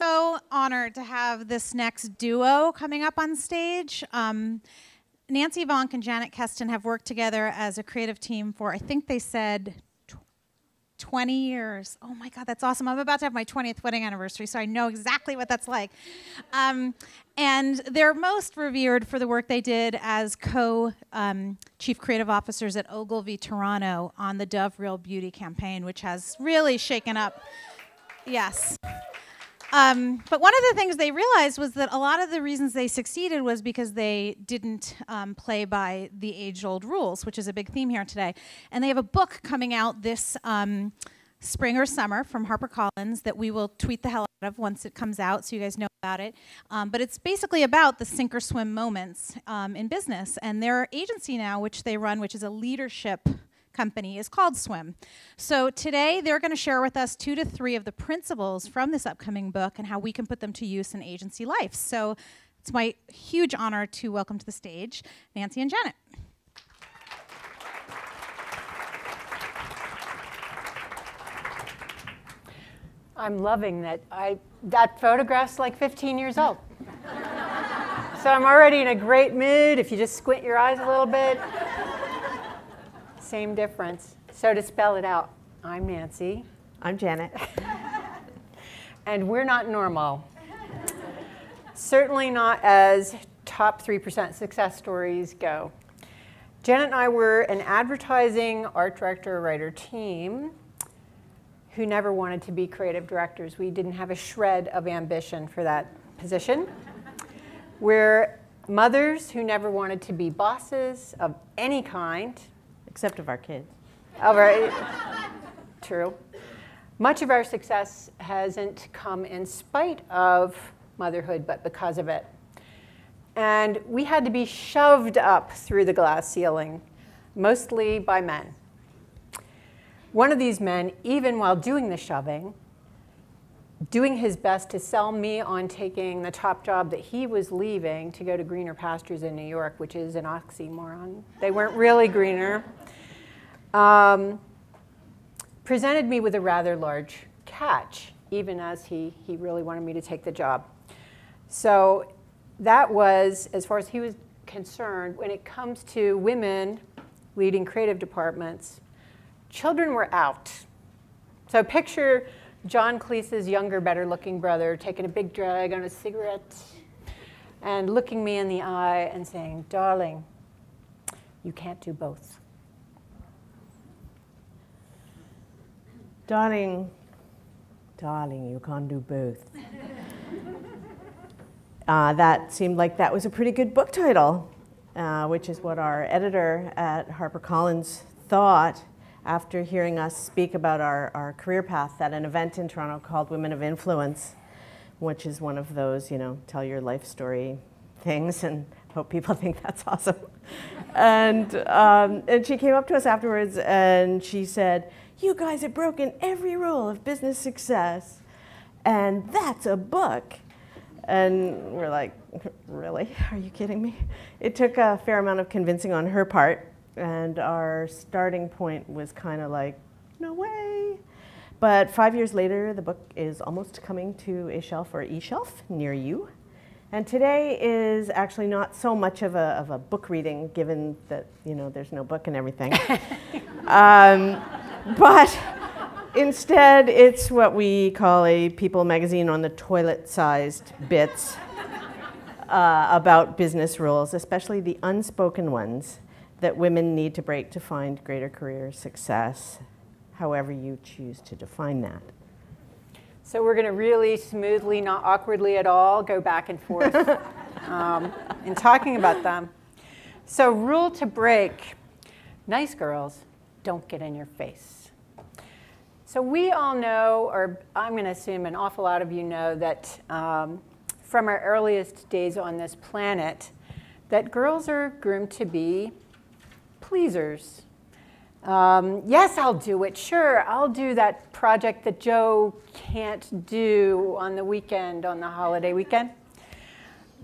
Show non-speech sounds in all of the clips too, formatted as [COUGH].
so honored to have this next duo coming up on stage. Um, Nancy Vonk and Janet Kestin have worked together as a creative team for, I think they said, 20 years. Oh my God, that's awesome. I'm about to have my 20th wedding anniversary, so I know exactly what that's like. Um, and they're most revered for the work they did as co um, chief creative officers at Ogilvy Toronto on the Dove Real Beauty campaign, which has really shaken up. Yes. Um, but one of the things they realized was that a lot of the reasons they succeeded was because they didn't um, play by the age old rules, which is a big theme here today. And they have a book coming out this um, spring or summer from HarperCollins that we will tweet the hell out of once it comes out so you guys know about it. Um, but it's basically about the sink or swim moments um, in business. And their agency now, which they run, which is a leadership company is called Swim. So today they're going to share with us two to three of the principles from this upcoming book and how we can put them to use in agency life. So it's my huge honor to welcome to the stage Nancy and Janet. I'm loving that I that photograph's like 15 years old. [LAUGHS] so I'm already in a great mood if you just squint your eyes a little bit same difference. So to spell it out, I'm Nancy. I'm Janet. [LAUGHS] and we're not normal. Certainly not as top 3% success stories go. Janet and I were an advertising art director writer team who never wanted to be creative directors. We didn't have a shred of ambition for that position. We're mothers who never wanted to be bosses of any kind except of our kids. All right. True. Much of our success hasn't come in spite of motherhood, but because of it. And we had to be shoved up through the glass ceiling, mostly by men. One of these men, even while doing the shoving, doing his best to sell me on taking the top job that he was leaving to go to greener pastures in New York, which is an oxymoron. They weren't really greener um, presented me with a rather large catch, even as he, he really wanted me to take the job. So that was, as far as he was concerned, when it comes to women leading creative departments, children were out. So picture John Cleese's younger, better looking brother taking a big drag on a cigarette and looking me in the eye and saying, darling, you can't do both. Darling, darling, you can't do both. [LAUGHS] uh, that seemed like that was a pretty good book title, uh, which is what our editor at HarperCollins thought after hearing us speak about our, our career path at an event in Toronto called Women of Influence, which is one of those, you know, tell your life story things and hope people [LAUGHS] think that's awesome. and, um, and she came up to us afterwards and she said, you guys have broken every rule of business success, and that's a book. And we're like, really? Are you kidding me? It took a fair amount of convincing on her part, and our starting point was kind of like, no way. But five years later, the book is almost coming to a shelf or e-shelf near you. And today is actually not so much of a, of a book reading, given that you know there's no book and everything. [LAUGHS] um, but instead, it's what we call a People magazine on the toilet sized bits uh, about business rules, especially the unspoken ones that women need to break to find greater career success, however you choose to define that. So we're going to really smoothly, not awkwardly at all, go back and forth [LAUGHS] um, in talking about them. So rule to break, nice girls don't get in your face. So we all know, or I'm going to assume an awful lot of you know, that um, from our earliest days on this planet, that girls are groomed to be pleasers. Um, yes, I'll do it. Sure, I'll do that project that Joe can't do on the weekend, on the holiday weekend.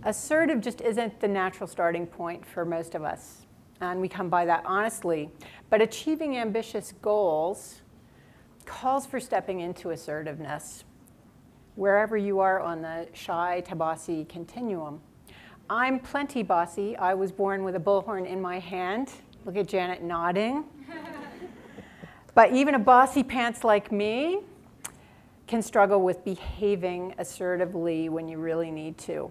Assertive just isn't the natural starting point for most of us and we come by that honestly. But achieving ambitious goals calls for stepping into assertiveness. wherever you are on the shy to bossy continuum. I'm plenty bossy. I was born with a bullhorn in my hand. Look at Janet nodding. but even a bossy pants like me can struggle with behaving assertively when you really need to.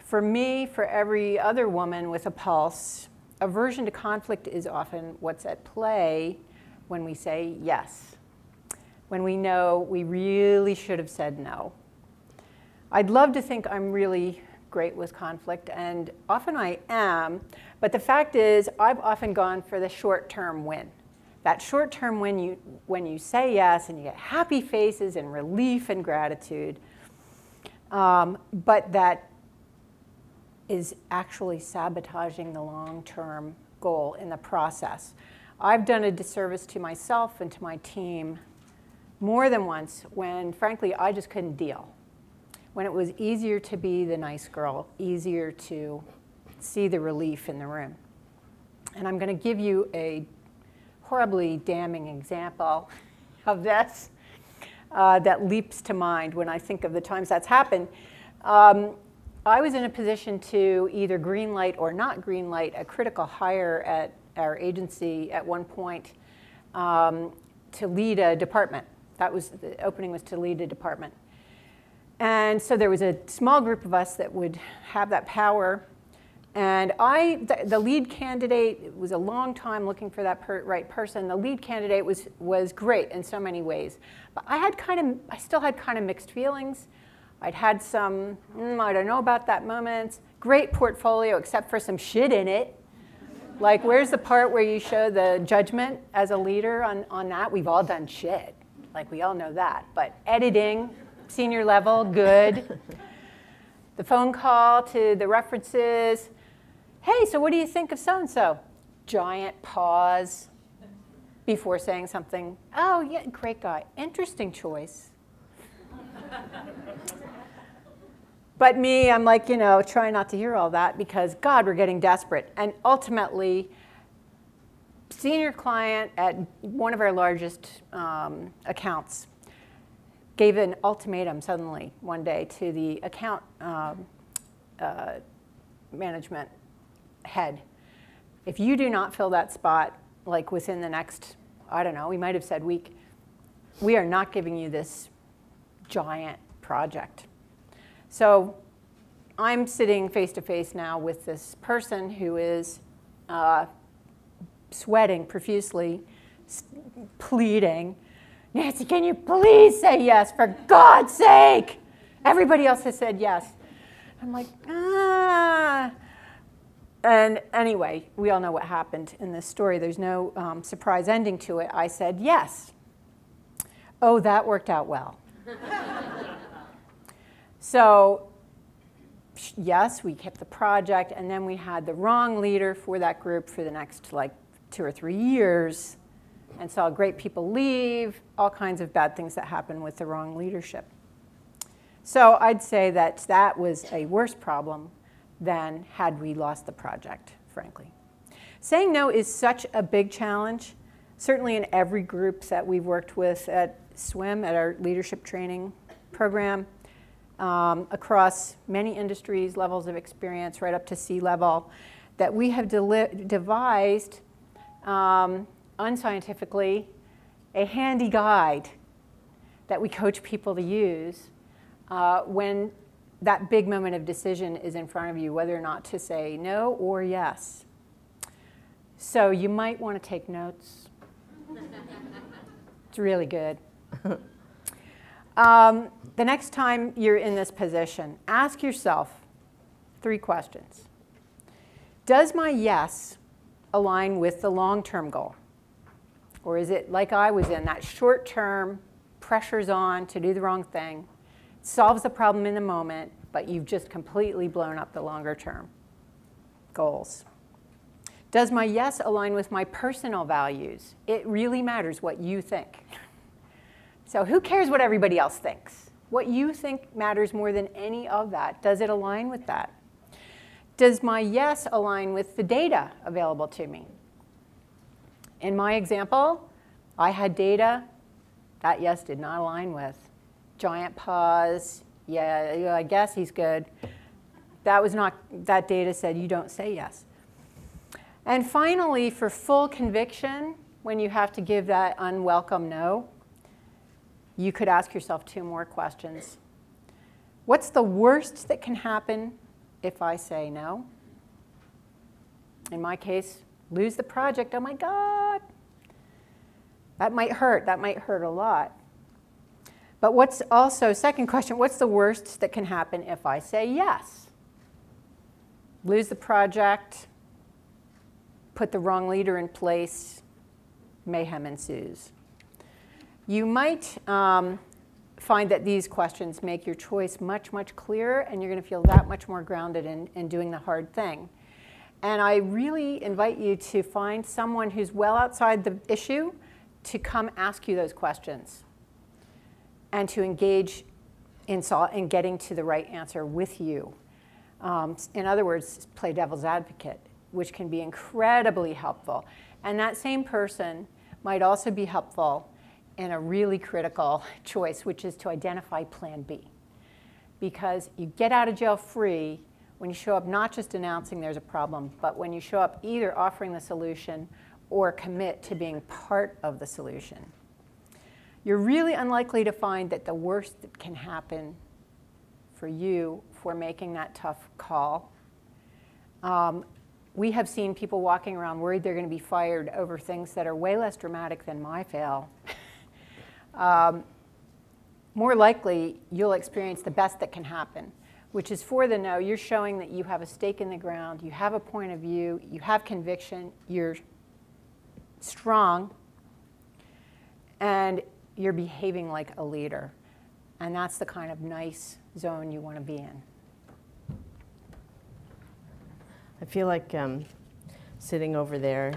For me, for every other woman with a pulse, aversion to conflict is often what's at play when we say yes, when we know we really should have said no. I'd love to think I'm really great with conflict, and often I am, but the fact is, I've often gone for the short term win. That short term win, you, when you say yes and you get happy faces and relief and gratitude, um, but that is actually sabotaging the long term goal in the process. I've done a disservice to myself and to my team more than once when, frankly, I just couldn't deal. When it was easier to be the nice girl, easier to see the relief in the room. And I'm going to give you a horribly damning example [LAUGHS] of this uh, that leaps to mind when I think of the times that's happened. Um, I was in a position to either green light or not green light a critical hire at our agency at one point um, to lead a department. That was the opening was to lead a department. And so there was a small group of us that would have that power. And I, the, the lead candidate was a long time looking for that per, right person. The lead candidate was, was great in so many ways. But I had kind of, I still had kind of mixed feelings. I'd had some, mm, I don't know about that moments. Great portfolio, except for some shit in it. Like, where's the part where you show the judgment as a leader on, on that? We've all done shit. Like, we all know that. But editing, senior level, good. [LAUGHS] the phone call to the references. Hey, so what do you think of so and so? Giant pause before saying something. Oh, yeah, great guy. Interesting choice. But me, I'm like, you know, trying not to hear all that because, God, we're getting desperate. And ultimately, senior client at one of our largest um, accounts gave an ultimatum suddenly one day to the account um, uh, management head. If you do not fill that spot, like within the next, I don't know, we might have said week, we are not giving you this giant project. So I'm sitting face to face now with this person who is uh, sweating profusely, pleading, Nancy, can you please say yes, for God's sake? Everybody else has said yes. I'm like, ah. And anyway, we all know what happened in this story. There's no um, surprise ending to it. I said yes. Oh, that worked out well. [LAUGHS] So yes, we kept the project, and then we had the wrong leader for that group for the next like two or three years, and saw great people leave, all kinds of bad things that happen with the wrong leadership. So I'd say that that was a worse problem than had we lost the project, frankly. Saying no is such a big challenge, certainly in every group that we've worked with at SWIM, at our leadership training program um, across many industries, levels of experience, right up to C-level, that we have devised um, unscientifically a handy guide that we coach people to use uh, when that big moment of decision is in front of you, whether or not to say no or yes. So you might want to take notes. it's really good. Um, the next time you're in this position, ask yourself three questions. Does my yes align with the long-term goal? Or is it like I was in, that short-term, pressure's on to do the wrong thing, solves the problem in the moment, but you've just completely blown up the longer-term goals? Does my yes align with my personal values? It really matters what you think. So who cares what everybody else thinks? What you think matters more than any of that. Does it align with that? Does my yes align with the data available to me? In my example, I had data that yes did not align with. Giant pause. Yeah, yeah, I guess he's good. That was not, that data said you don't say yes. And finally, for full conviction, when you have to give that unwelcome no, you could ask yourself two more questions. What's the worst that can happen if I say no? In my case, lose the project. Oh my God. That might hurt. That might hurt a lot. But what's also, second question, what's the worst that can happen if I say yes? Lose the project, put the wrong leader in place, mayhem ensues. You might um, find that these questions make your choice much, much clearer, and you're going to feel that much more grounded in, in doing the hard thing. And I really invite you to find someone who's well outside the issue to come ask you those questions and to engage in, in getting to the right answer with you. Um, in other words, play devil's advocate, which can be incredibly helpful. And that same person might also be helpful in a really critical [LAUGHS] choice, which is to identify plan B. Because you get out of jail free when you show up not just announcing there's a problem, but when you show up either offering the solution or commit to being part of the solution. You're really unlikely to find that the worst that can happen for you for making that tough call. Um, we have seen people walking around worried they're going to be fired over things that are way less dramatic than my fail. [LAUGHS] um, more likely, you'll experience the best that can happen, which is for the no, you're showing that you have a stake in the ground, you have a point of view, you have conviction, you're strong, and you're behaving like a leader. And that's the kind of nice zone you want to be in. I feel like um, sitting over there,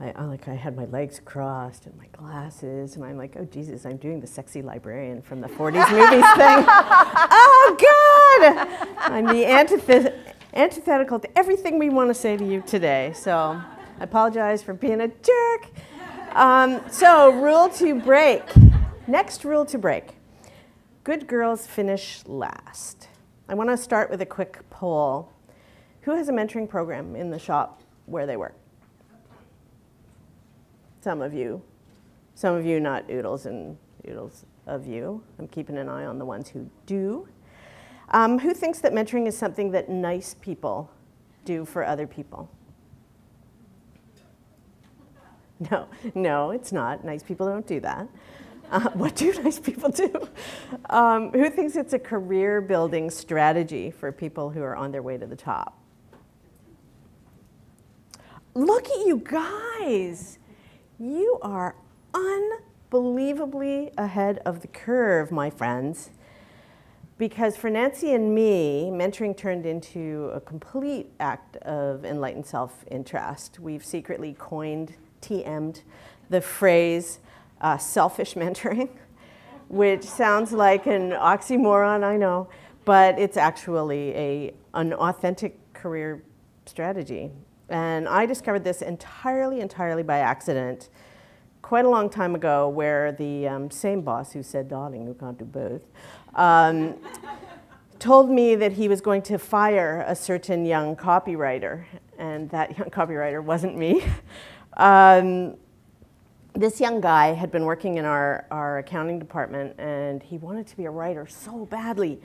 I, I, like I had my legs crossed and my glasses, and I'm like, oh Jesus, I'm doing the sexy librarian from the 40s movies thing. [LAUGHS] oh God! I'm the antith antithetical to everything we want to say to you today. So I apologize for being a jerk. Um, so rule to break. Next rule to break. Good girls finish last. I want to start with a quick poll. Who has a mentoring program in the shop where they work? Some of you. Some of you, not oodles and oodles of you. I'm keeping an eye on the ones who do. Um, who thinks that mentoring is something that nice people do for other people? [LAUGHS] No, no, it's not. Nice people don't do that. Uh, [LAUGHS] what do [LAUGHS] nice people do? Um, who thinks it's a career building strategy for people who are on their way to the top? Look at you guys. You are unbelievably ahead of the curve, my friends. Because for Nancy and me, mentoring turned into a complete act of enlightened self interest. We've secretly coined TM'd the phrase uh, selfish mentoring, [LAUGHS] which sounds like an oxymoron, I know, but it's actually a, an authentic career strategy. And I discovered this entirely, entirely by accident quite a long time ago where the um, same boss who said, darling, you can't do both, um, [LAUGHS] told me that he was going to fire a certain young copywriter, and that young copywriter wasn't me. [LAUGHS] Um, this young guy had been working in our, our accounting department and he wanted to be a writer so badly.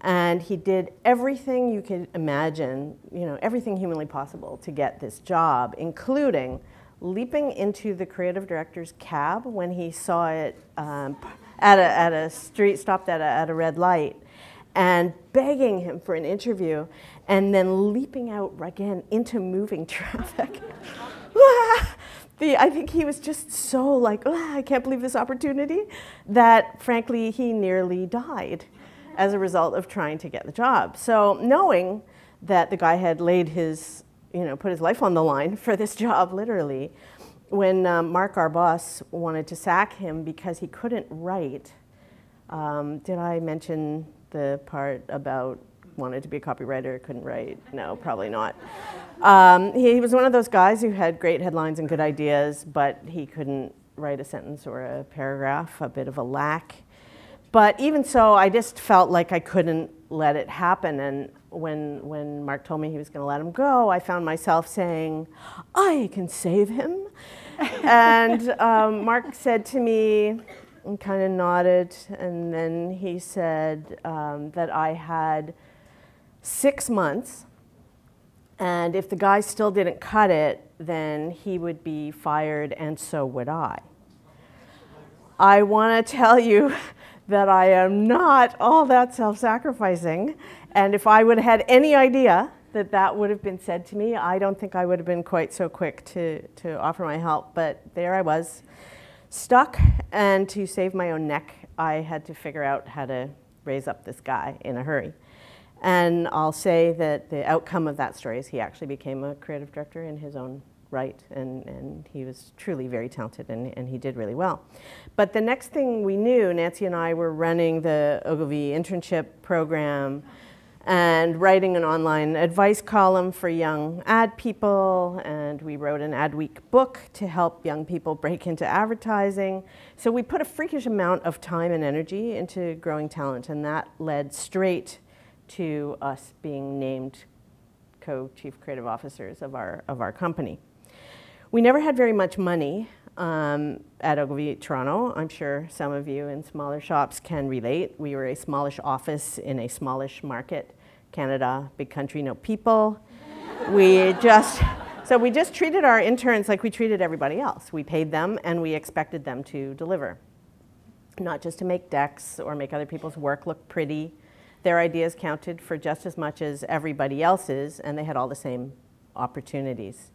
And he did everything you could imagine, you know, everything humanly possible to get this job, including leaping into the creative director's cab when he saw it um, at, a, at a street, stopped at a, at a red light, and begging him for an interview, and then leaping out again into moving [LAUGHS] traffic. The, I think he was just so like, I can't believe this opportunity, that frankly he nearly died as a result of trying to get the job. So knowing that the guy had laid his, you know, put his life on the line for this job, literally, when um, Mark, our boss, wanted to sack him because he couldn't write, um, did I mention the part about wanted to be a copywriter, couldn't write? No, probably not. Um, he, he was one of those guys who had great headlines and good ideas, but he couldn't write a sentence or a paragraph, a bit of a lack. but even so, I just felt like I couldn't let it happen. And when, when Mark told me he was going to let him go, I found myself saying, I can save him. [LAUGHS] and um, Mark said to me, and kind of nodded, and then he said um, that I had six months, and if the guy still didn't cut it, then he would be fired, and so would I. I want to tell you [LAUGHS] that I am not all that self sacrificing. And if I would have had any idea that that would have been said to me, I don't think I would have been quite so quick to, to offer my help. But there I was, stuck. And to save my own neck, I had to figure out how to raise up this guy in a hurry. And I'll say that the outcome of that story is he actually became a creative director in his own right, and, and he was truly very talented, and, and he did really well. But the next thing we knew, Nancy and I were running the Ogilvy internship program and writing an online advice column for young ad people, and we wrote an Adweek book to help young people break into advertising. So we put a freakish amount of time and energy into growing talent, and that led straight to us being named co-chief creative officers of our, of our company. We never had very much money um, at Ogilvy Toronto. I'm sure some of you in smaller shops can relate. We were a smallish office in a smallish market. Canada, big country, no people. we just, so we just treated our interns like we treated everybody else. We paid them and we expected them to deliver. Not just to make decks or make other people's work look pretty. Their ideas counted for just as much as everybody else's and they had all the same opportunities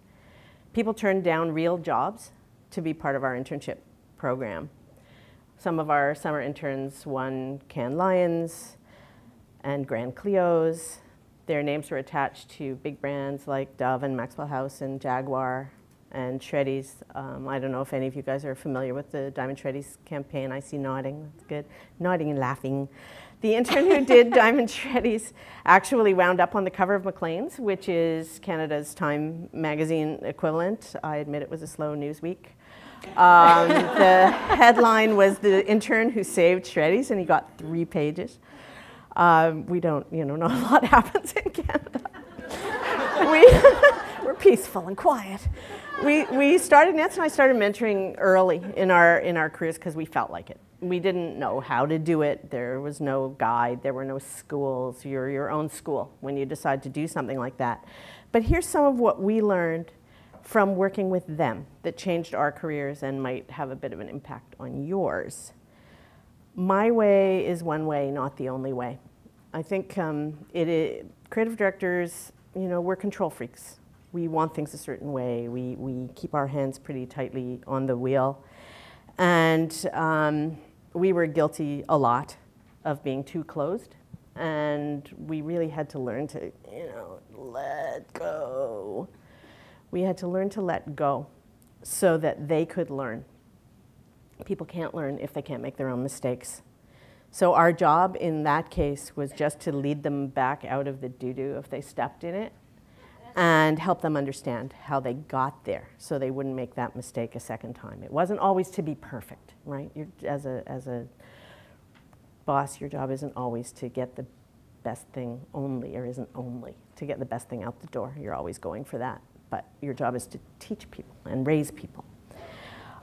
people turned down real jobs to be part of our internship program. Some of our summer interns won Cannes Lions and Grand Clios. Their names were attached to big brands like Dove and Maxwell House and Jaguar and Shreddies. Um, I don't know if any of you guys are familiar with the Diamond Shreddies campaign. I see nodding, that's good. Nodding and laughing. The intern who did [LAUGHS] Diamond Shreddies actually wound up on the cover of Maclean's, which is Canada's Time magazine equivalent. I admit it was a slow news week. Um, the [LAUGHS] headline was the intern who saved Shreddies, and he got three pages. Um, we don't, you know, [LAUGHS] not a lot happens in Canada. we, we're peaceful and quiet. We, we started, Nancy and I started mentoring early in our, in our careers because we felt like it we didn't know how to do it. There was no guide. There were no schools. You're your own school when you decide to do something like that. But here's some of what we learned from working with them that changed our careers and might have a bit of an impact on yours. My way is one way, not the only way. I think um, it is, creative directors, you know, we're control freaks. We want things a certain way. We, we keep our hands pretty tightly on the wheel. And um, we were guilty a lot of being too closed. And we really had to learn to, you know, let go. We had to learn to let go so that they could learn. People can't learn if they can't make their own mistakes. So our job in that case was just to lead them back out of the doo-doo if they stepped in it and help them understand how they got there so they wouldn't make that mistake a second time. It wasn't always to be perfect, right? You're, as, a, as a boss, your job isn't always to get the best thing only, or isn't only to get the best thing out the door. You're always going for that. But your job is to teach people and raise people.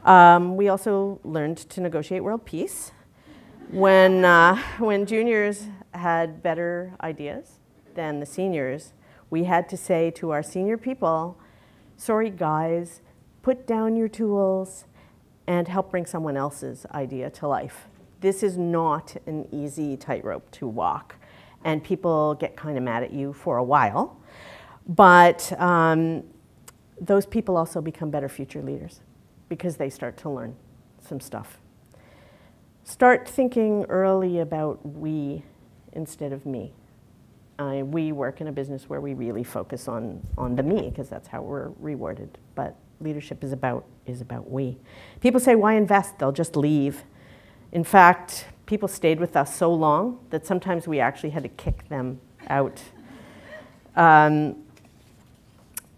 Um, we also learned to negotiate world peace. When, uh, when juniors had better ideas than the seniors, we had to say to our senior people, sorry guys, put down your tools and help bring someone else's idea to life. This is not an easy tightrope to walk. And people get kind of mad at you for a while. But um, those people also become better future leaders because they start to learn some stuff. Start thinking early about we instead of me. Uh, we work in a business where we really focus on, on the me because that's how we're rewarded. But leadership is about, is about we. People say, why invest? They'll just leave. In fact, people stayed with us so long that sometimes we actually had to kick them out. Um,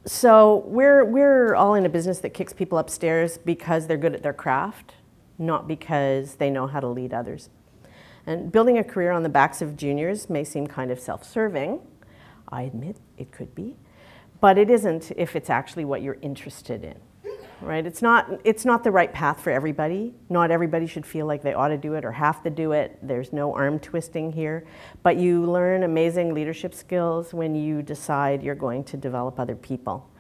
so we're, we're all in a business that kicks people upstairs because they're good at their craft, not because they know how to lead others. And building a career on the backs of juniors may seem kind of self serving. I admit it could be. But it isn't if it's actually what you're interested in. Right? It's not, it's not the right path for everybody. Not everybody should feel like they ought to do it or have to do it. There's no arm twisting here. But you learn amazing leadership skills when you decide you're going to develop other people.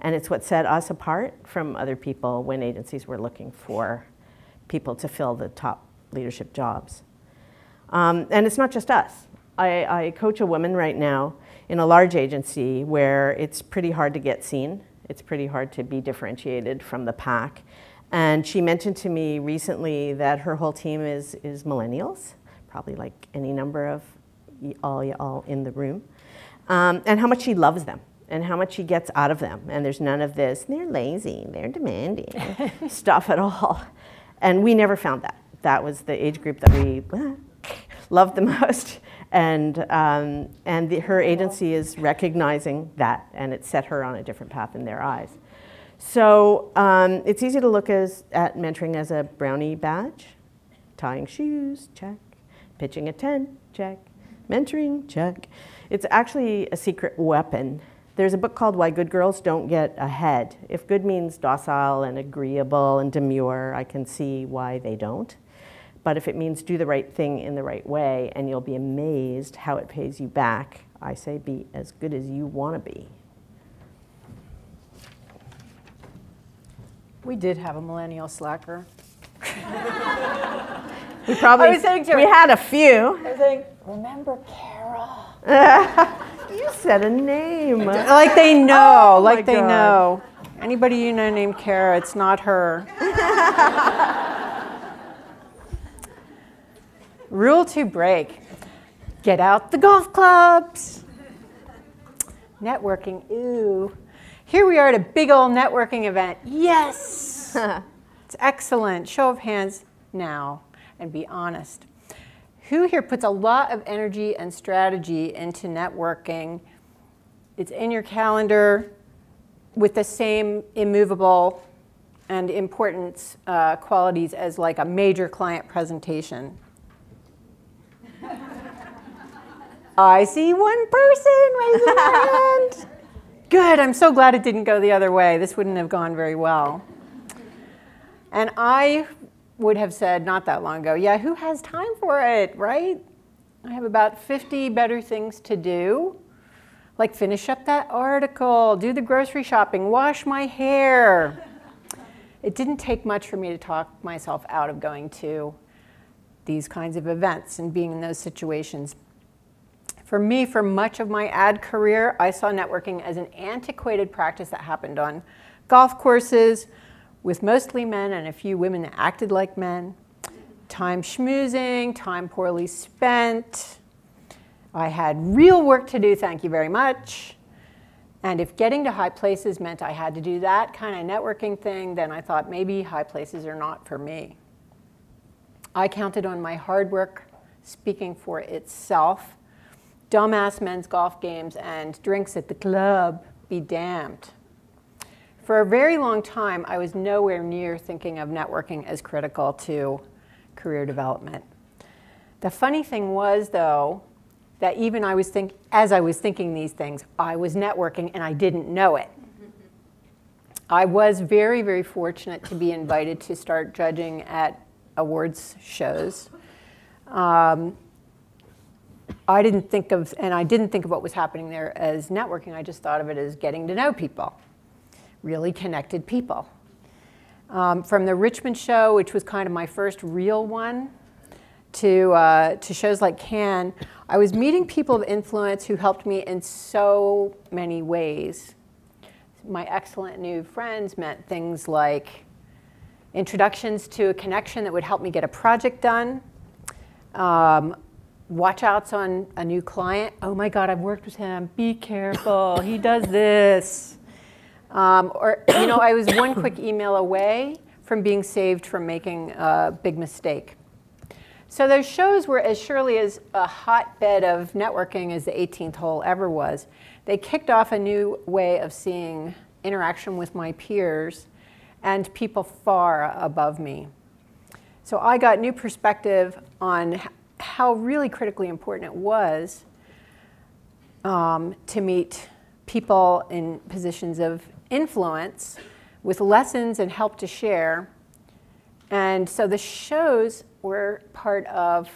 And it's what set us apart from other people when agencies were looking for people to fill the top leadership jobs. Um, and it's not just us. I, I, coach a woman right now in a large agency where it's pretty hard to get seen. It's pretty hard to be differentiated from the pack. And she mentioned to me recently that her whole team is, is millennials, probably like any number of all, y'all in the room, um, and how much she loves them and how much she gets out of them. And there's none of this, they're lazy, they're demanding [LAUGHS] stuff at all. And we never found that. That was the age group that we loved the [LAUGHS] most. And, um, and the, her agency is recognizing that, and it set her on a different path in their eyes. So um, it's easy to look as, at mentoring as a brownie badge. Tying shoes, check. Pitching a tent, check. Mentoring, check. It's actually a secret weapon there's a book called Why Good Girls Don't Get Ahead. If good means docile and agreeable and demure, I can see why they don't. But if it means do the right thing in the right way, and you'll be amazed how it pays you back, I say be as good as you want to be. We did have a millennial slacker. [LAUGHS] we probably we had a few. I was saying, remember Carol? [LAUGHS] You said a name. Like they know, oh like they God. know. Anybody you know named Kara, it's not her. [LAUGHS] Rule to break get out the golf clubs. Networking, ooh. Here we are at a big old networking event. Yes! [LAUGHS] it's excellent. Show of hands now and be honest. Who here puts a lot of energy and strategy into networking? It's in your calendar with the same immovable and importance uh, qualities as like a major client presentation. I see one person raising their [LAUGHS] hand. Good, I'm so glad it didn't go the other way. This wouldn't have gone very well. And I would have said not that long ago, yeah, who has time for it, right? I have about 50 better things to do, like finish up that article, do the grocery shopping, wash my hair. It didn't take much for me to talk myself out of going to these kinds of events and being in those situations. For me, for much of my ad career, I saw networking as an antiquated practice that happened on golf courses, with mostly men and a few women that acted like men. Time schmoozing, time poorly spent. I had real work to do, thank you very much. And if getting to high places meant I had to do that kind of networking thing, then I thought maybe high places are not for me. I counted on my hard work speaking for itself. Dumbass men's golf games and drinks at the club, be damned. For a very long time, I was nowhere near thinking of networking as critical to career development. The funny thing was, though, that even I was think, as I was thinking these things, I was networking and I didn't know it. I was very, very fortunate to be invited to start judging at awards shows. Um, I didn't think of, and I didn't think of what was happening there as networking. I just thought of it as getting to know people really connected people. Um, from the Richmond show, which was kind of my first real one, to, uh, to shows like Cannes, I was meeting people of influence who helped me in so many ways. My excellent new friends meant things like introductions to a connection that would help me get a project done, um, watch outs on a new client. Oh my God, I've worked with him. Be careful. he does this. Um, or, you know, I was one quick email away from being saved from making a big mistake. So those shows were as surely as a hotbed of networking as the 18th hole ever was. They kicked off a new way of seeing interaction with my peers and people far above me. So I got new perspective on how really critically important it was um, to meet people in positions of influence with lessons and help to share. And so the shows were part of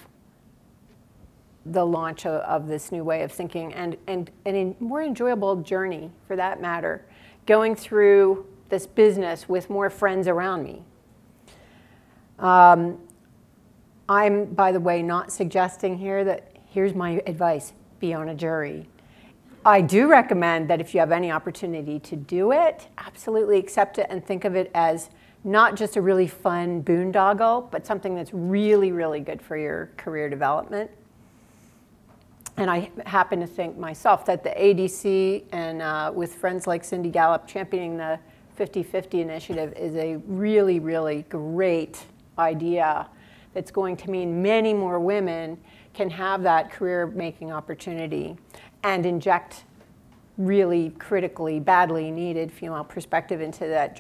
the launch of, of, this new way of thinking and, and, and a more enjoyable journey for that matter, going through this business with more friends around me. Um, I'm, by the way, not suggesting here that here's my advice be on a jury. I do recommend that if you have any opportunity to do it, absolutely accept it and think of it as not just a really fun boondoggle, but something that's really, really good for your career development. And I happen to think myself that the ADC and uh, with friends like Cindy Gallop championing the 50-50 initiative is a really, really great idea that's going to mean many more women can have that career making opportunity and inject really critically, badly needed female perspective into that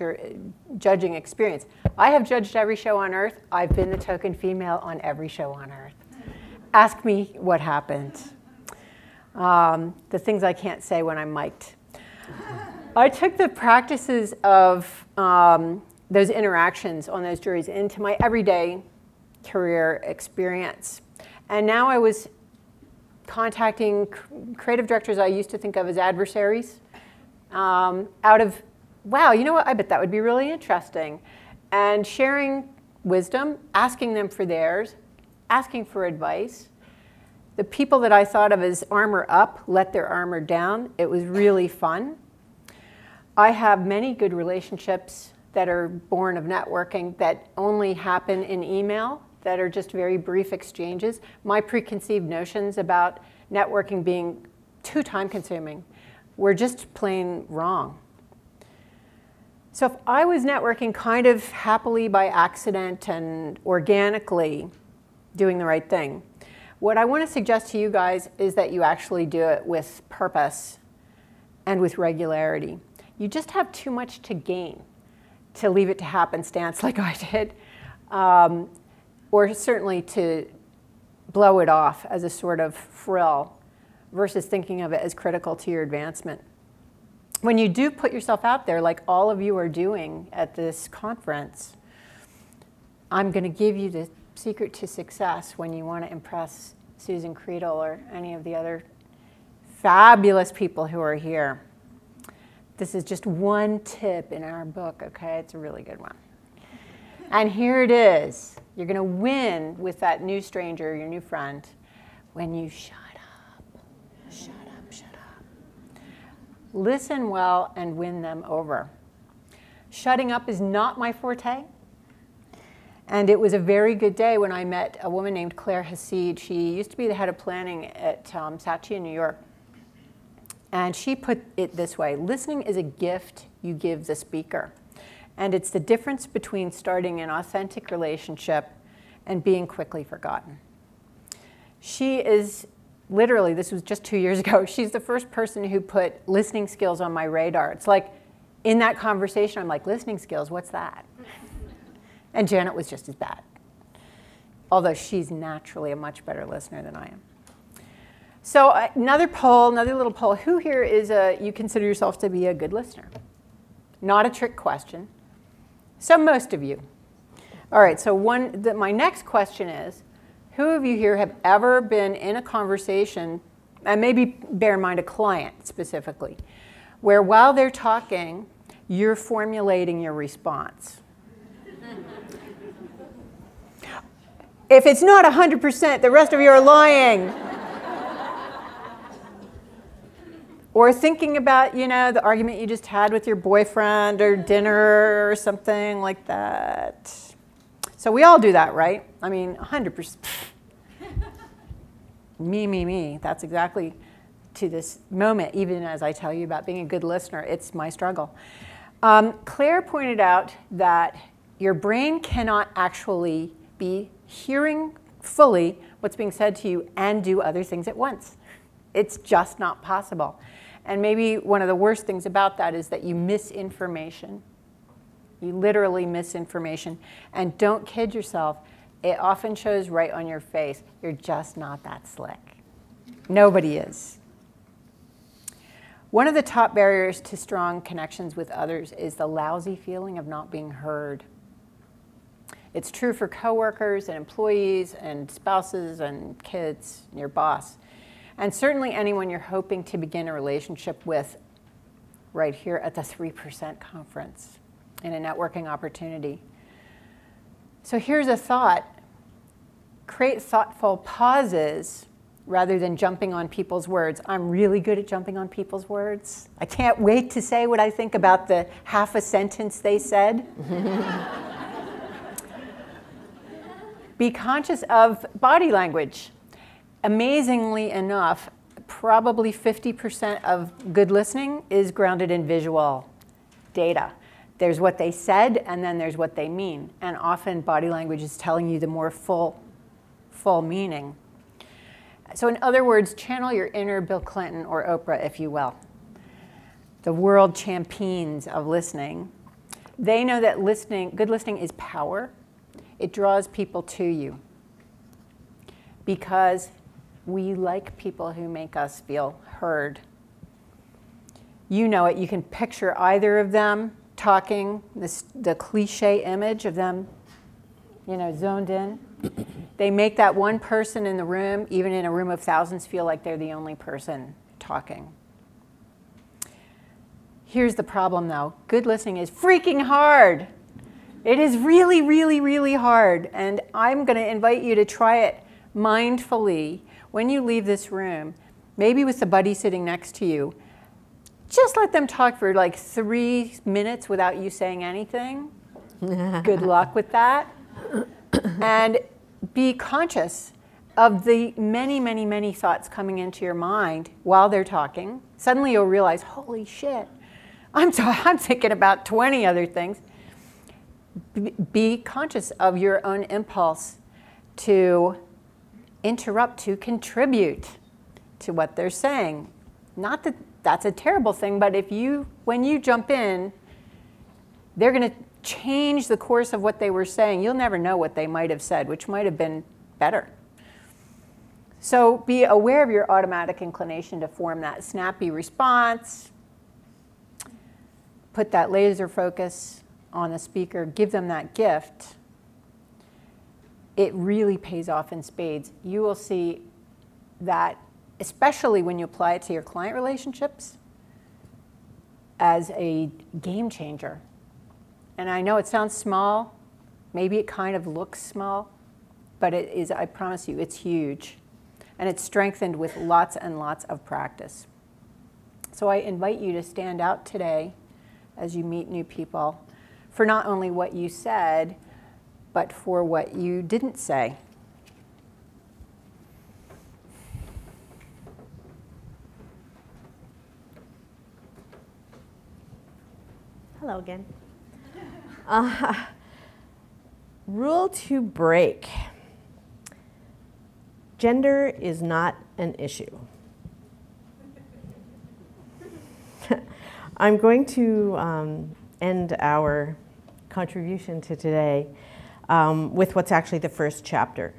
judging experience. I have judged every show on earth. I've been the token female on every show on earth. Ask me what happened. Um, the things I can't say when I'm mic'd. I took the practices of um, those interactions on those juries into my everyday career experience. And now I was contacting creative directors I used to think of as adversaries um, out of, wow, you know what, I bet that would be really interesting. And sharing wisdom, asking them for theirs, asking for advice. The people that I thought of as armor up let their armor down. It was really fun. I have many good relationships that are born of networking that only happen in email that are just very brief exchanges. My preconceived notions about networking being too time consuming were just plain wrong. So if I was networking kind of happily by accident and organically doing the right thing, what I want to suggest to you guys is that you actually do it with purpose and with regularity. You just have too much to gain to leave it to happenstance [LAUGHS] like I did. Um, or certainly to blow it off as a sort of frill versus thinking of it as critical to your advancement. When you do put yourself out there, like all of you are doing at this conference, I'm going to give you the secret to success when you want to impress Susan Credle or any of the other fabulous people who are here. This is just one tip in our book, okay? It's a really good one. And here it is. You're going to win with that new stranger, your new friend, when you shut up. Shut up, shut up. Listen well and win them over. Shutting up is not my forte. And it was a very good day when I met a woman named Claire Hassid. She used to be the head of planning at um, Saatchi in New York. And she put it this way listening is a gift you give the speaker. And it's the difference between starting an authentic relationship and being quickly forgotten. She is literally, this was just two years [LAUGHS] ago, she's the first person who put listening skills on my radar. It's like in that conversation, I'm like, listening skills, what's that? [LAUGHS] And Janet was just as bad, although she's naturally a much better listener than I am. So uh, another poll, another little poll. Who here is a, you consider yourself to be a good listener? Not a trick question. So most of you. All right, so one, the, my next question is, who of you here have ever been in a conversation, and maybe bear in mind a client specifically, where while they're talking, you're formulating your response? if it's not 100%, the rest of you are lying. Or thinking about, you know, the argument you just had with your boyfriend or dinner or something like that. So we all do that, right? I mean, 100%. [LAUGHS] me, me, me. That's exactly to this moment, even as I tell you about being a good listener, it's my struggle. Um, Claire pointed out that your brain cannot actually be hearing fully what's being said to you and do other things at once. It's just not possible. And maybe one of the worst things about that is that you miss information. You literally miss information. And don't kid yourself, it often shows right on your face. You're just not that slick. Nobody is. One of the top barriers to strong connections with others is the lousy feeling of not being heard. It's true for coworkers and employees and spouses and kids, and your boss, and certainly anyone you're hoping to begin a relationship with right here at the 3% conference in a networking opportunity. So here's a thought create thoughtful pauses rather than jumping on people's words. I'm really good at jumping on people's words. I can't wait to say what I think about the half a sentence they said. [LAUGHS] Be conscious of body language. Amazingly enough, probably 50% of good listening is grounded in visual data. There's what they said, and then there's what they mean. And often body language is telling you the more full, full meaning. So, in other words, channel your inner Bill Clinton or Oprah, if you will. The world champions of listening. They know that listening, good listening is power. It draws people to you because we like people who make us feel heard. You know it. You can picture either of them talking, this, the cliche image of them, you know, zoned in. [COUGHS] they make that one person in the room, even in a room of thousands, feel like they're the only person talking. Here's the problem though good listening is freaking hard. It is really, really, really hard. And I'm going to invite you to try it mindfully when you leave this room, maybe with the buddy sitting next to you. Just let them talk for like three minutes without you saying anything. [LAUGHS] Good luck with that. and be conscious of the many, many, many thoughts coming into your mind while they're talking. Suddenly you'll realize, holy shit, I'm, t- [LAUGHS] I'm thinking about 20 other things. B- be conscious of your own impulse to interrupt, to contribute to what they're saying. Not that that's a terrible thing, but if you, when you jump in, they're going to change the course of what they were saying, you'll never know what they might have said, which might have been better. So be aware of your automatic inclination to form that snappy response. Put that laser focus on the speaker, give them that gift. It really pays off in spades. You will see that, especially when you apply it to your client relationships, as a game changer and I know it sounds small, maybe it kind of looks small, but it is, I promise you, it's huge. And it's strengthened with lots and lots of practice. So I invite you to stand out today as you meet new people for not only what you said, but for what you didn't say. Hello again. Uh, [LAUGHS] rule to break gender is not an issue. [LAUGHS] I'm going to um, end our contribution to today um, with what's actually the first chapter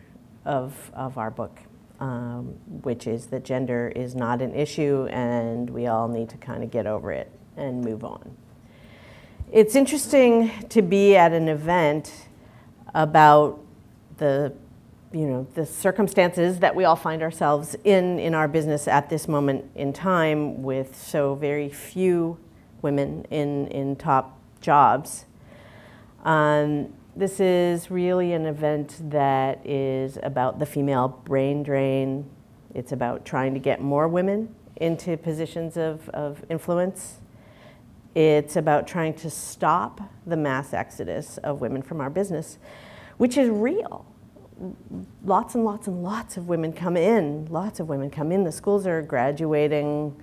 of, of our book, um, which is that gender is not an issue and we all need to kind of get over it and move on. It's interesting to be at an event about the you know the circumstances that we all find ourselves in in our business at this moment in time with so very few women in in top jobs um, this is really an event that is about the female brain drain it's about trying to get more women into positions of, of influence it's about trying to stop the mass exodus of women from our business, which is real. Lots and lots and lots of women come in, lots of women come in. The schools are graduating,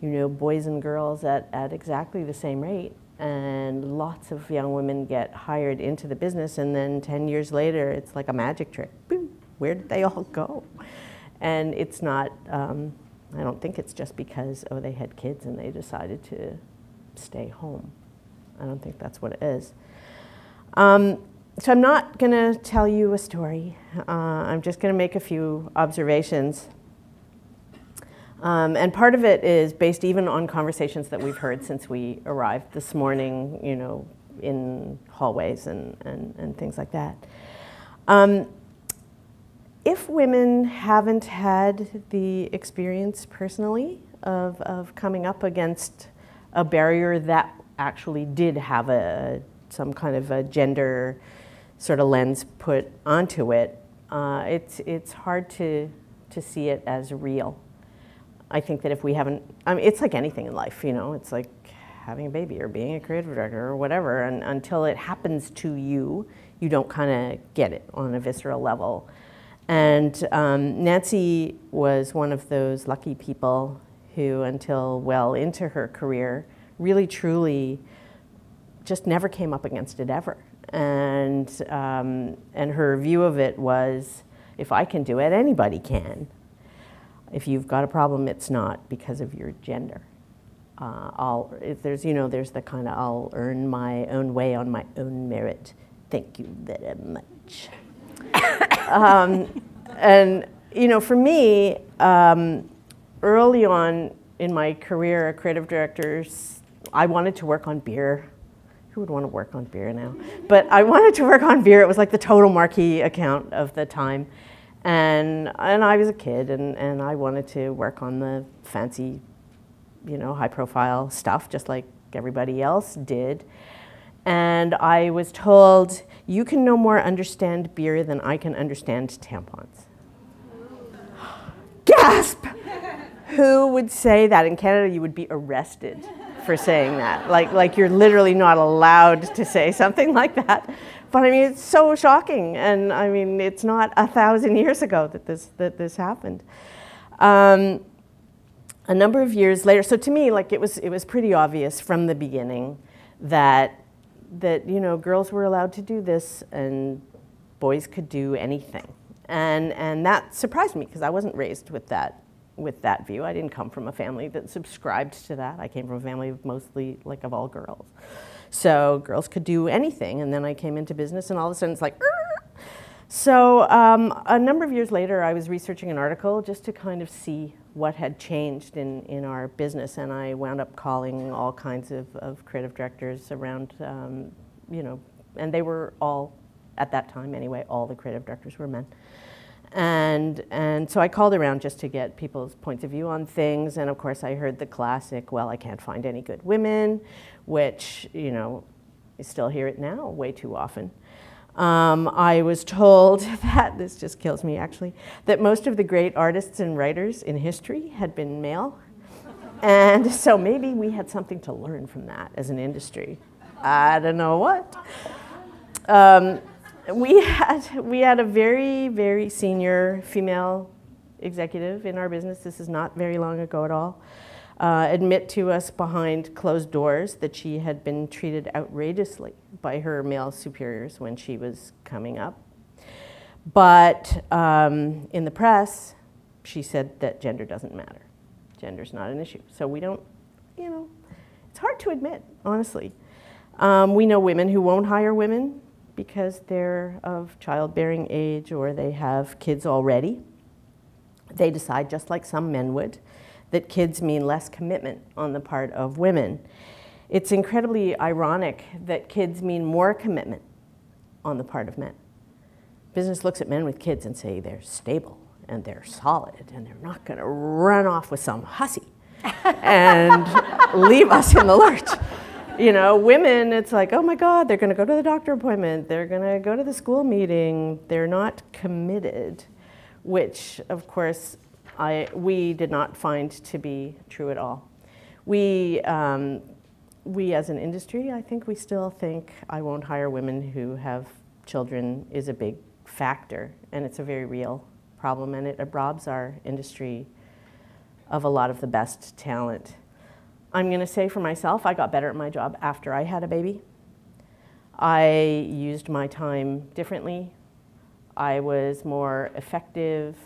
you know, boys and girls at, at exactly the same rate. And lots of young women get hired into the business, and then 10 years later, it's like a magic trick. Boom, where did they all go? And it's not, um, I don't think it's just because, oh, they had kids and they decided to stay home. I don't think that's what it is. Um, so I'm not going to tell you a story. Uh, I'm just going to make a few observations. Um, and part of it is based even on conversations that we've heard since we arrived this morning, you know, in hallways and, and, and things like that. Um, if women haven't had the experience personally of, of coming up against a barrier that actually did have a, some kind of a gender sort of lens put onto it, uh, it's, it's hard to, to see it as real. I think that if we haven't, I mean, it's like anything in life, you know, it's like having a baby or being a creative director or whatever, and until it happens to you, you don't kind of get it on a visceral level. And um, Nancy was one of those lucky people who, until well into her career, really truly just never came up against it ever. And, um, and her view of it was if I can do it, anybody can. If you've got a problem, it's not because of your gender. Uh, I'll, if there's, you know, there's the kind of I'll earn my own way on my own merit. Thank you very much. [LAUGHS] um, and, you know, for me, um, early on in my career, a creative director, I wanted to work on beer. Who would want to work on beer now? But I [LAUGHS] wanted to work on beer. It was like the total marquee account of the time. And, and I was a kid, and, and I wanted to work on the fancy, you know, high profile stuff, just like everybody else did. And I was told, you can no more understand beer than I can understand tampons. [GASPS] Gasp! [LAUGHS] Who would say that? In Canada, you would be arrested for saying that. Like, like you're literally not allowed to say something [LAUGHS] like that. But I mean, it's so shocking. And I mean, it's not a thousand [LAUGHS] years ago that this, that this happened. Um, a number of years later, so to me, like it was, it was pretty obvious from the beginning that, that, you know, girls were allowed to do this and boys could do anything. And, and that surprised me because I wasn't raised with that with that view. I didn't come from a family that subscribed to that. I came from a family of mostly like of all girls. So girls could do anything. And then I came into business and all of a sudden it's like, Arr! so um, a number of years later, I was researching an article just to kind of see what had changed in, in our business. And I wound up calling all kinds of, of creative directors around, um, you know, and they were all, at that time anyway, all the creative directors were men. And, and so I called around just to get people's points of view on things. And of course, I heard the classic, well, I can't find any good women, which, you know, I still hear it now way too often. Um, I was told [LAUGHS] that, this just kills me actually, that most of the great artists and writers in history had been male. and so maybe we had something to learn from that as an industry. I don't know what. Um, we had we had a very very senior female executive in our business. This is not very long ago at all. Uh, admit to us behind closed doors that she had been treated outrageously by her male superiors when she was coming up. But um, in the press, she said that gender doesn't matter. Gender's not an issue. So we don't, you know, it's hard to admit, honestly. Um, we know women who won't hire women because they're of childbearing age or they have kids already. They decide, just like some men would, that kids mean less commitment on the part of women. It's incredibly ironic that kids mean more commitment on the part of men. Business looks at men with kids and say they're stable and they're solid and they're not going to run off with some hussy and [LAUGHS] leave us in the lurch you know, women, it's like, oh my God, they're going to go to the doctor appointment, they're going to go to the school meeting, they're not committed, which, of course, I, we did not find to be true at all. We, um, we as an industry, I think we still think I won't hire women who have children is a big factor, and it's a very real problem, and it robs our industry of a lot of the best talent. I'm going to say for myself, I got better at my job after I had a baby. I used my time differently. I was more effective.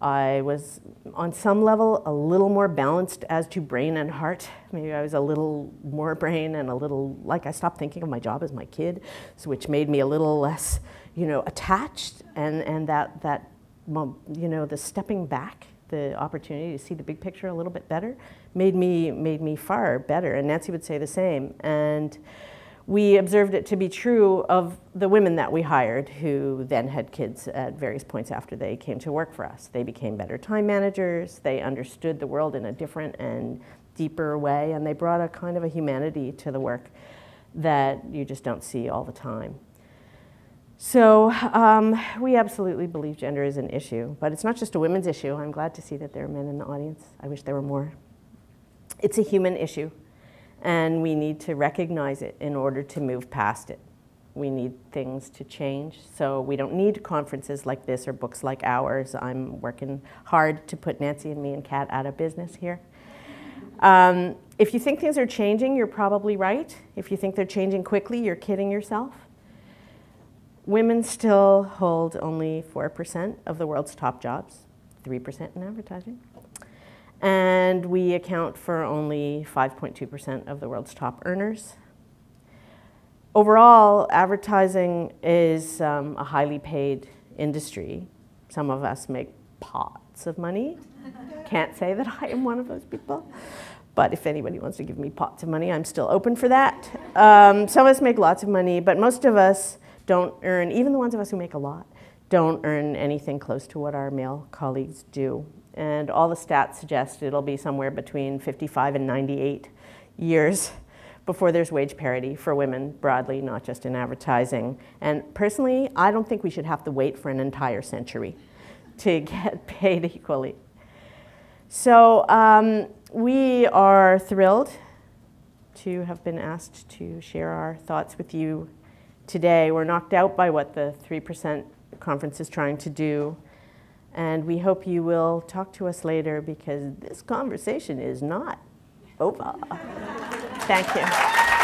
I was, on some level, a little more balanced as to brain and heart. Maybe I was a little more brain and a little, like I stopped thinking of my job as my kid, so which made me a little less, you know, attached. And, and that, that, you know, the stepping back, the opportunity to see the big picture a little bit better, made me, made me far better. And Nancy would say the same. And we observed it to be true of the women that we hired who then had kids at various points after they came to work for us. They became better time managers, they understood the world in a different and deeper way, and they brought a kind of a humanity to the work that you just don't see all the time. So um, we absolutely believe gender is an issue, but it's not just a women's issue. I'm glad to see that there are men in the audience. I wish there were more. It's a human issue and we need to recognize it in order to move past it. We need things to change, so we don't need conferences like this or books like ours. I'm working hard to put Nancy and me and Kat out of business here. Um, if you think things are changing, you're probably right. If you think they're changing quickly, you're kidding yourself. Women still hold only 4% of the world's top jobs, 3% in advertising and we account for only 5.2% of the world's top earners. Overall, advertising is um, a highly paid industry. Some of us make pots of money. [LAUGHS] Can't say that I am one of those people. But if anybody wants to give me pots of money, I'm still open for that. Um, some of us make lots of money, but most of us don't earn, even the ones of us who make a lot, don't earn anything close to what our male colleagues do and all the stats suggest it'll be somewhere between 55 and 98 years [LAUGHS] before there's wage parity for women broadly, not just in advertising. And personally, I don't think we should have to wait for an entire century to [LAUGHS] get paid equally. So um, we are thrilled to have been asked to share our thoughts with you today. We're knocked out by what the 3% conference is trying to do. And we hope you will talk to us later because this conversation is not over. Thank you.